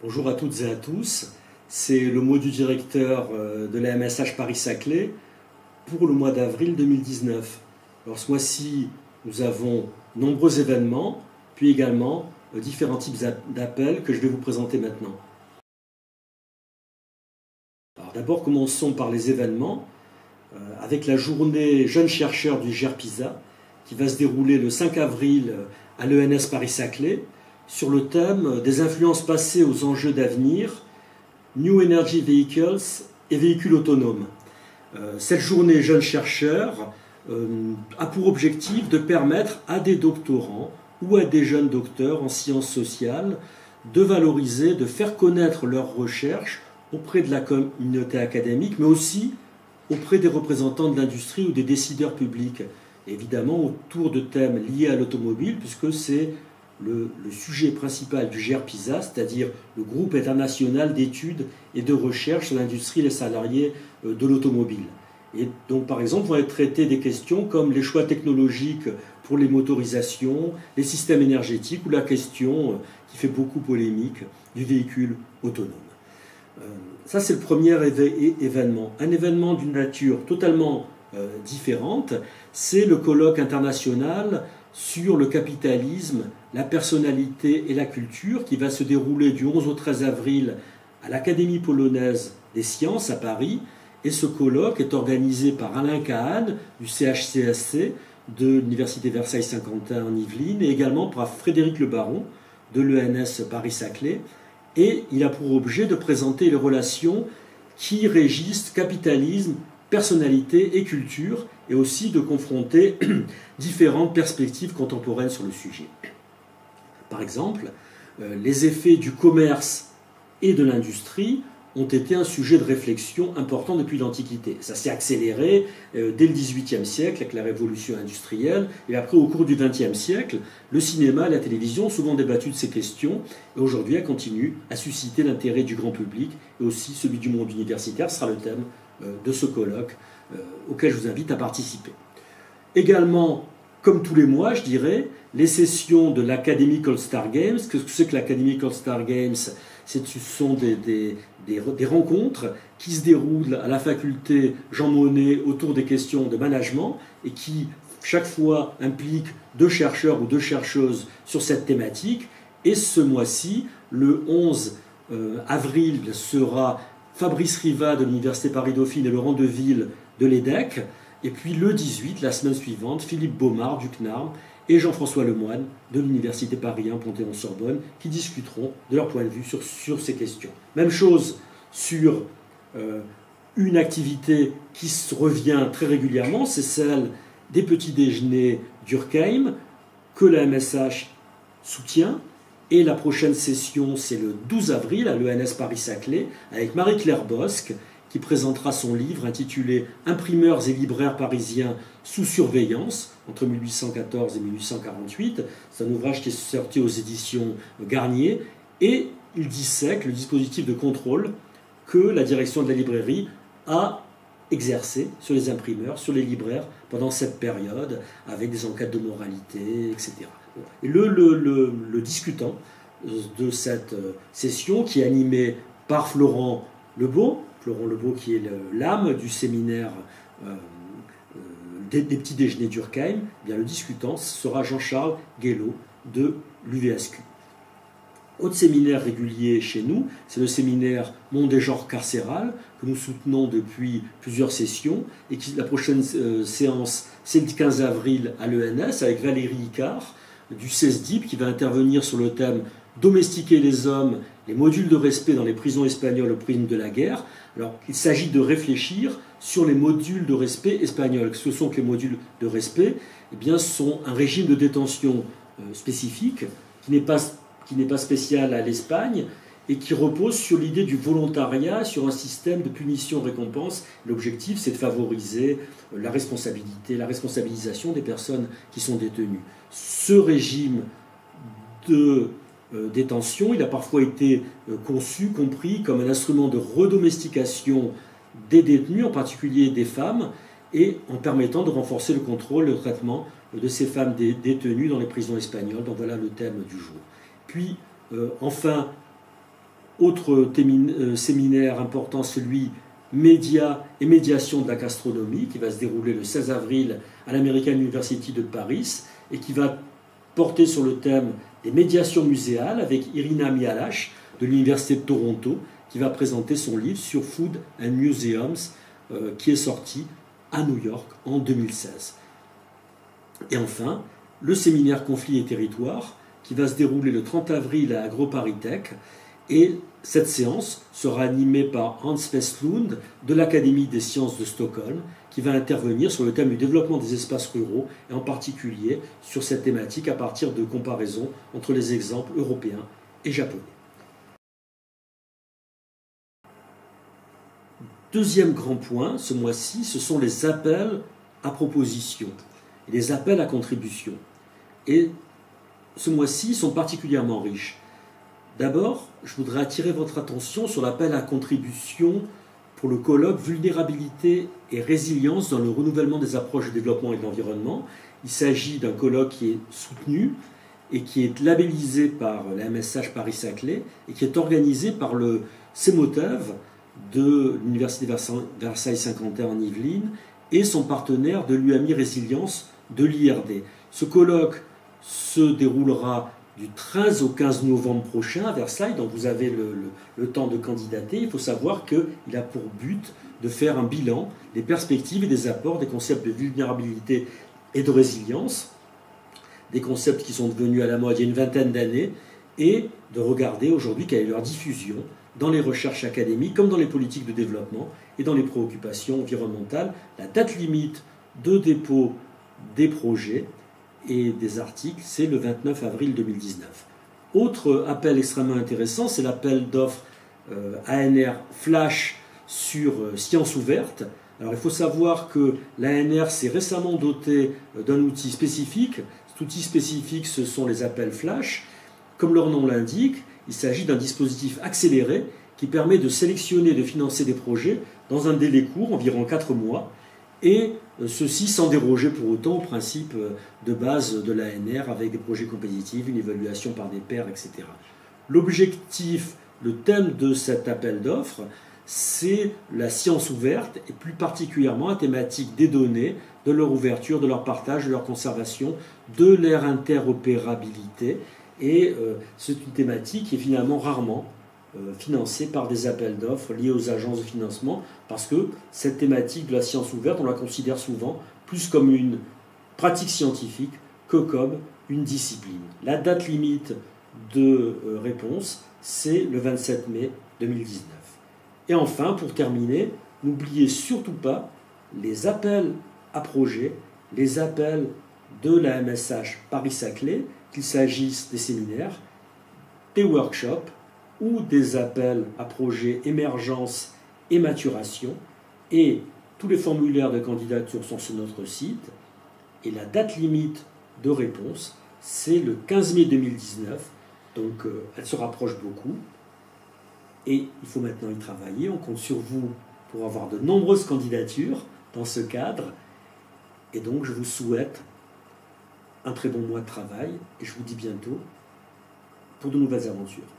Bonjour à toutes et à tous. C'est le mot du directeur euh, de la MSH Paris-Saclay pour le mois d'avril 2019. Alors ce mois-ci, nous avons nombreux événements, puis également euh, différents types d'appels que je vais vous présenter maintenant. D'abord, commençons par les événements, euh, avec la journée Jeunes chercheurs du GERPISA, qui va se dérouler le 5 avril à l'ENS Paris-Saclay, sur le thème des influences passées aux enjeux d'avenir, New Energy Vehicles et véhicules autonomes. Euh, cette journée Jeunes chercheurs euh, a pour objectif de permettre à des doctorants ou à des jeunes docteurs en sciences sociales de valoriser, de faire connaître leurs recherches auprès de la communauté académique, mais aussi auprès des représentants de l'industrie ou des décideurs publics. Évidemment autour de thèmes liés à l'automobile, puisque c'est le, sujet principal du GERPISA, c'est-à-dire le groupe international d'études et de recherche sur l'industrie et les salariés euh, de l'automobile. Et donc, par exemple, vont être traitées des questions comme les choix technologiques pour les motorisations, les systèmes énergétiques ou la question euh, qui fait beaucoup polémique du véhicule autonome. Euh, ça, c'est le premier événement. Un événement d'une nature totalement différente, c'est le colloque international sur le capitalisme, la personnalité et la culture qui va se dérouler du 11 au 13 avril à l'Académie polonaise des sciences à Paris. Et ce colloque est organisé par Alain Kahn du CHCSC de l'Université Versailles-Saint-Quentin en Yvelines et également par Frédéric Le Baron de l'ENS Paris-Saclay. Et il a pour objet de présenter les relations qui régissent capitalisme, personnalité et culture et aussi de confronter différentes perspectives contemporaines sur le sujet. Par exemple, euh, les effets du commerce et de l'industrie ont été un sujet de réflexion important depuis l'Antiquité. Ça s'est accéléré euh, dès le XVIIIe siècle avec la révolution industrielle, et après au cours du XXe siècle, le cinéma et la télévision ont souvent débattu de ces questions, et aujourd'hui elles continuent à susciter l'intérêt du grand public, et aussi celui du monde universitaire sera le thème de ce colloque auquel je vous invite à participer. Également, comme tous les mois, je dirais, les sessions de l'Academy All-Star Games. Qu'est-ce que c'est que l'Academy All-Star Games? Ce sont des, des, rencontres qui se déroulent à la faculté Jean Monnet autour des questions de management et qui, chaque fois, impliquent deux chercheurs ou deux chercheuses sur cette thématique. Et ce mois-ci, le 11 euh, avril, sera Fabrice Riva de l'Université Paris-Dauphine et Laurent Deville de l'EDEC. Et puis le 18, la semaine suivante, Philippe Baumard du CNARM et Jean-François Lemoine de l'Université Paris 1 Panthéon-Sorbonne qui discuteront de leur point de vue sur, ces questions. Même chose sur euh, une activité qui revient très régulièrement, c'est celle des petits déjeuners d'Urkheim que la MSH soutient. Et la prochaine session, c'est le 12 avril à l'ENS Paris-Saclay avec Marie-Claire Bosque qui présentera son livre intitulé Imprimeurs et libraires parisiens sous surveillance entre 1814 et 1848. C'est un ouvrage qui est sorti aux éditions Garnier et il dissèque le dispositif de contrôle que la direction de la librairie a exercé sur les imprimeurs, sur les libraires pendant cette période, avec des enquêtes de moralité, etc. Et le, discutant de cette session, qui est animé par Florent Lebeau, Florent Lebeau qui est l'âme du séminaire euh, euh, des, petits déjeuners d'Urkheim, eh le discutant sera Jean-Charles Guélo de l'UVSQ. Autre séminaire régulier chez nous, c'est le séminaire Monde et genre carcéral, que nous soutenons depuis plusieurs sessions, et qui, la prochaine euh, séance, c'est le 15 avril à l'ENS, avec Valérie Icard, du CESDIP, qui va intervenir sur le thème Domestiquer les hommes les modules de respect dans les prisons espagnoles au prisme de la guerre. Alors, il s'agit de réfléchir sur les modules de respect espagnols. Ce sont que les modules de respect eh bien, sont un régime de détention euh, spécifique qui n'est pas, qui n'est pas spécial à l'Espagne et qui repose sur l'idée du volontariat, sur un système de punition-récompense. L'objectif, c'est de favoriser euh, la responsabilité, la responsabilisation des personnes qui sont détenues. Ce régime de euh, détention. Il a parfois été euh, conçu, compris comme un instrument de redomestication des détenus, en particulier des femmes, et en permettant de renforcer le contrôle le traitement de ces femmes détenues dans les prisons espagnoles. Donc voilà le thème du jour. Puis, euh, enfin, Autre euh, séminaire important, celui Médias et médiation de la gastronomie, qui va se dérouler le 16 avril à l'American University de Paris et qui va porter sur le thème des médiations muséales avec Irina Mialash de l'Université de Toronto, qui va présenter son livre sur Food and Museums, euh, qui est sorti à New York en 2016. Et enfin, le séminaire Conflits et territoires, qui va se dérouler le 30 avril à AgroParisTech. Et cette séance sera animée par Hans Westlund de l'Académie des sciences de Stockholm, qui va intervenir sur le thème du développement des espaces ruraux, et en particulier sur cette thématique à partir de comparaisons entre les exemples européens et japonais. Deuxième grand point, ce mois-ci, ce sont les appels à proposition et les appels à contribution. Et ce mois-ci sont particulièrement riches. D'abord, je voudrais attirer votre attention sur l'appel à contribution pour le colloque Vulnérabilité et résilience dans le renouvellement des approches de développement et de l'environnement. Il s'agit d'un colloque qui est soutenu et qui est labellisé par la MSH Paris-Saclay et qui est organisé par le CEMOTEV de l'Université Versailles-Saint-Quentin en Yvelines et son partenaire de l'UAMI Résilience de l'IRD. Ce colloque se déroulera du 13 au 15 novembre prochain à Versailles, donc vous avez le, temps de candidater. Il faut savoir qu'il a pour but de faire un bilan des perspectives et des apports des concepts de vulnérabilité et de résilience, des concepts qui sont devenus à la mode il y a une vingtaine d'années, et de regarder aujourd'hui quelle est leur diffusion dans les recherches académiques comme dans les politiques de développement et dans les préoccupations environnementales. La date limite de dépôt des projets et des articles, c'est le 29 avril 2019. Autre appel extrêmement intéressant, c'est l'appel d'offres euh, ANR Flash sur euh, Science ouverte. Alors il faut savoir que l'ANR s'est récemment doté euh, d'un outil spécifique. Cet outil spécifique, ce sont les appels Flash. Comme leur nom l'indique, il s'agit d'un dispositif accéléré qui permet de sélectionner et de financer des projets dans un délai court, environ 4 mois, et euh, ceci sans déroger pour autant au principe euh, de base de l'ANR avec des projets compétitifs, une évaluation par des pairs, etc. L'objectif, le thème de cet appel d'offres, c'est la science ouverte et plus particulièrement la thématique des données, de leur ouverture, de leur partage, de leur conservation, de leur interopérabilité et euh, c'est une thématique qui est finalement rarement euh, financée par des appels d'offres liés aux agences de financement, parce que cette thématique de la science ouverte, on la considère souvent plus comme une pratique scientifique que comme une discipline. La date limite de euh, réponse, c'est le 27 mai 2019. Et enfin, pour terminer, n'oubliez surtout pas les appels à projets, les appels de la MSH Paris-Saclay, qu'il s'agisse des séminaires, des workshops ou des appels à projets émergence et maturation. Et tous les formulaires de candidature sont sur notre site. Et la date limite de réponse, c'est le 15 mai 2019. Donc euh, elle se rapproche beaucoup. Et il faut maintenant y travailler. On compte sur vous pour avoir de nombreuses candidatures dans ce cadre. Et donc je vous souhaite un très bon mois de travail et je vous dis bientôt pour de nouvelles aventures.